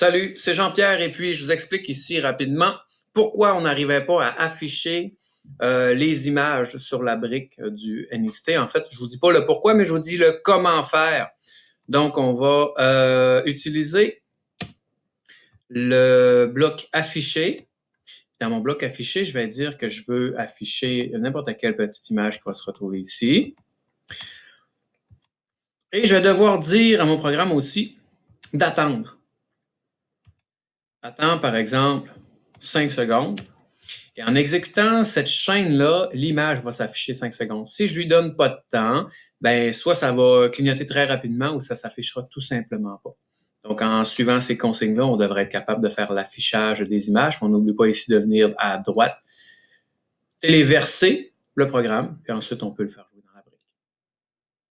Salut, c'est Jean-Pierre et puis je vous explique ici rapidement pourquoi on n'arrivait pas à afficher euh, les images sur la brique du NXT. En fait, je vous dis pas le pourquoi, mais je vous dis le comment faire. Donc, on va euh, utiliser le bloc affiché. Dans mon bloc affiché, je vais dire que je veux afficher n'importe quelle petite image qui va se retrouver ici. Et je vais devoir dire à mon programme aussi d'attendre. Attends, par exemple, 5 secondes. Et en exécutant cette chaîne-là, l'image va s'afficher 5 secondes. Si je lui donne pas de temps, ben soit ça va clignoter très rapidement ou ça s'affichera tout simplement pas. Donc, en suivant ces consignes-là, on devrait être capable de faire l'affichage des images. On n'oublie pas ici de venir à droite, téléverser le programme, et ensuite on peut le faire.